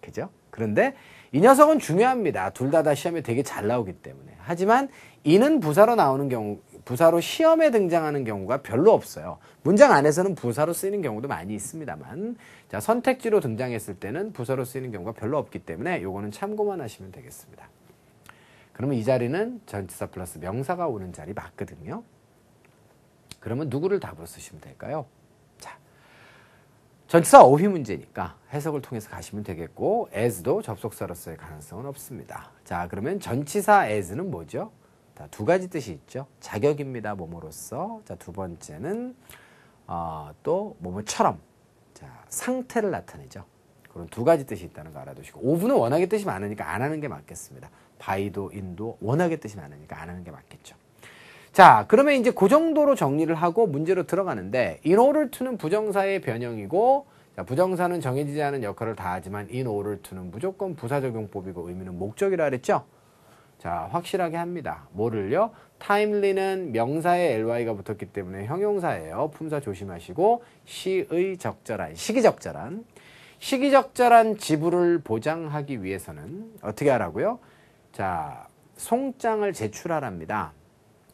그죠? 그런데 이 녀석은 중요합니다. 둘 다 다 시험에 되게 잘 나오기 때문에. 하지만 이는 부사로 나오는 경우, 부사로 시험에 등장하는 경우가 별로 없어요. 문장 안에서는 부사로 쓰이는 경우도 많이 있습니다만, 자, 선택지로 등장했을 때는 부사로 쓰이는 경우가 별로 없기 때문에 요거는 참고만 하시면 되겠습니다. 그러면 이 자리는 전치사 플러스 명사가 오는 자리 맞거든요. 그러면 누구를 답으로 쓰시면 될까요? 전치사 어휘 문제니까 해석을 통해서 가시면 되겠고 as도 접속사로서의 가능성은 없습니다. 자 그러면 전치사 as는 뭐죠? 두 가지 뜻이 있죠. 자격입니다. 뭐뭐로서. 자, 두 번째는 어, 또 뭐뭐처럼 자, 상태를 나타내죠. 그런 두 가지 뜻이 있다는 거 알아두시고 오브는 워낙에 뜻이 많으니까 안 하는 게 맞겠습니다. 바이도 인도 워낙에 뜻이 많으니까 안 하는 게 맞겠죠. 자, 그러면 이제 그 정도로 정리를 하고 문제로 들어가는데 in order to는 부정사의 변형이고 자, 부정사는 정해지지 않은 역할을 다하지만 in order to는 무조건 부사적용법이고 의미는 목적이라 그랬죠? 자, 확실하게 합니다. 뭐를요? timely는 명사에 ly가 붙었기 때문에 형용사예요. 품사 조심하시고 시의 적절한, 시기적절한 시기적절한 지불을 보장하기 위해서는 어떻게 하라고요? 자, 송장을 제출하랍니다.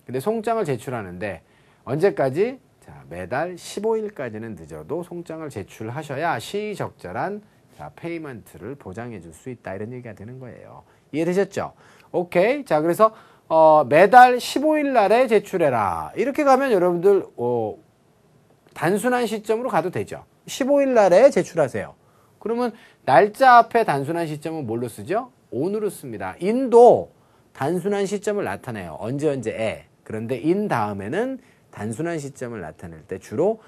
근데 송장을 제출하는데 언제까지? 자, 매달 15일까지는 늦어도 송장을 제출하셔야 시적절한 자, payment를 보장해 줄 수 있다. 이런 얘기가 되는 거예요. 이해되셨죠? 오케이. 자, 그래서 어, 매달 15일 날에 제출해라. 이렇게 가면 여러분들 어, 단순한 시점으로 가도 되죠. 15일 날에 제출하세요. 그러면 날짜 앞에 단순한 시점은 뭘로 쓰죠? on으로 씁니다. in도 단순한 시점을 나타내요. 언제 언제에. 그런데 in 다음에는 단순한 시점을 나타낼 때 주로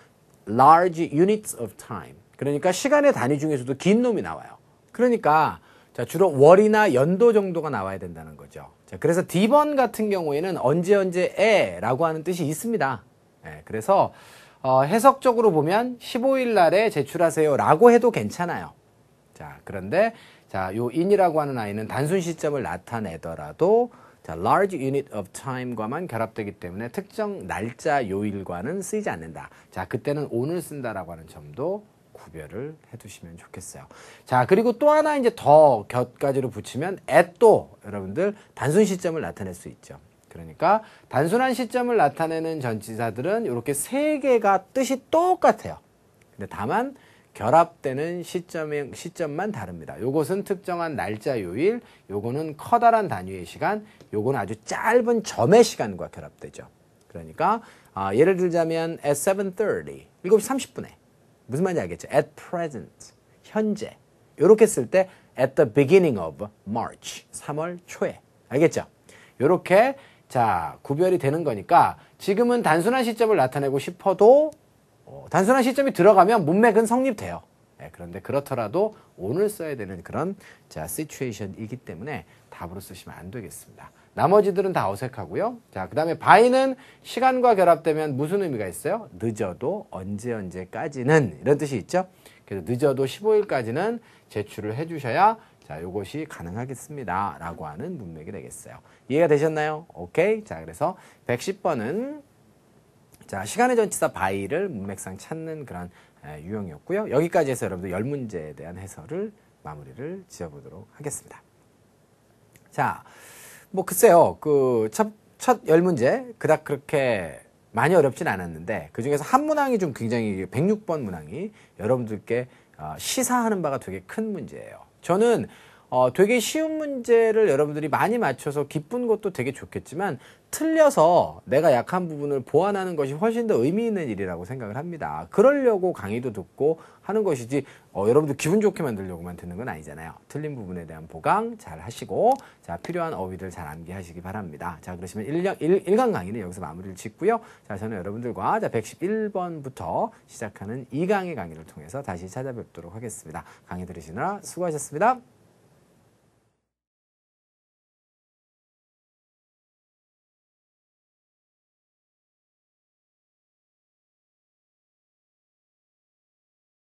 large units of time. 그러니까 시간의 단위 중에서도 긴 놈이 나와요. 그러니까 자, 주로 월이나 연도 정도가 나와야 된다는 거죠. 자, 그래서 D번 같은 경우에는 언제 언제에 라고 하는 뜻이 있습니다. 네, 그래서 어, 해석적으로 보면 15일 날에 제출하세요 라고 해도 괜찮아요. 자, 그런데 자, 요 in이라고 하는 아이는 단순 시점을 나타내더라도 자, large unit of time과만 결합되기 때문에 특정 날짜 요일과는 쓰이지 않는다. 자, 그때는 오늘 쓴다라고 하는 점도 구별을 해두시면 좋겠어요. 자, 그리고 또 하나 이제 더 곁가지로 붙이면 at도 여러분들 단순 시점을 나타낼 수 있죠. 그러니까 단순한 시점을 나타내는 전치사들은 이렇게 세 개가 뜻이 똑같아요. 근데 다만 결합되는 시점의, 시점만 다릅니다. 요것은 특정한 날짜 요일, 요거는 커다란 단위의 시간, 요거는 아주 짧은 점의 시간과 결합되죠. 그러니까 아, 예를 들자면 at 7.30, 7시 30분에 무슨 말인지 알겠죠? at present, 현재. 요렇게 쓸 때 at the beginning of March. 3월 초에. 알겠죠? 요렇게 자, 구별이 되는 거니까 지금은 단순한 시점을 나타내고 싶어도 어, 단순한 시점이 들어가면 문맥은 성립돼요. 네, 그런데 그렇더라도 오늘 써야 되는 그런 자, 시츄에이션이기 때문에 답으로 쓰시면 안 되겠습니다. 나머지들은 다 어색하고요. 자, 그 다음에 바이는 시간과 결합되면 무슨 의미가 있어요? 늦어도 언제 언제까지는 이런 뜻이 있죠. 그래서 늦어도 15일까지는 제출을 해 주셔야 자, 요것이 가능하겠습니다. 라고 하는 문맥이 되겠어요. 이해가 되셨나요? 오케이. 자, 그래서 110번은 자, 시간의 전치사 바이를 문맥상 찾는 그런 에, 유형이었고요. 여기까지 해서 여러분들 열 문제에 대한 해설을 마무리를 지어보도록 하겠습니다. 자, 뭐 글쎄요. 그 첫 첫 열 문제 그닥 그렇게 많이 어렵진 않았는데 그 중에서 한 문항이 좀 굉장히 106번 문항이 여러분들께 어, 시사하는 바가 되게 큰 문제예요. 저는 어, 되게 쉬운 문제를 여러분들이 많이 맞춰서 기쁜 것도 되게 좋겠지만 틀려서 내가 약한 부분을 보완하는 것이 훨씬 더 의미 있는 일이라고 생각을 합니다. 그러려고 강의도 듣고 하는 것이지 어, 여러분들 기분 좋게 만들려고만 듣는 건 아니잖아요. 틀린 부분에 대한 보강 잘 하시고 자 필요한 어휘들 잘 암기하시기 바랍니다. 자 그러시면 1강, 1, 강 강의는 여기서 마무리를 짓고요. 자 저는 여러분들과 자 111번부터 시작하는 2강의 강의를 통해서 다시 찾아뵙도록 하겠습니다. 강의 들으시느라 수고하셨습니다.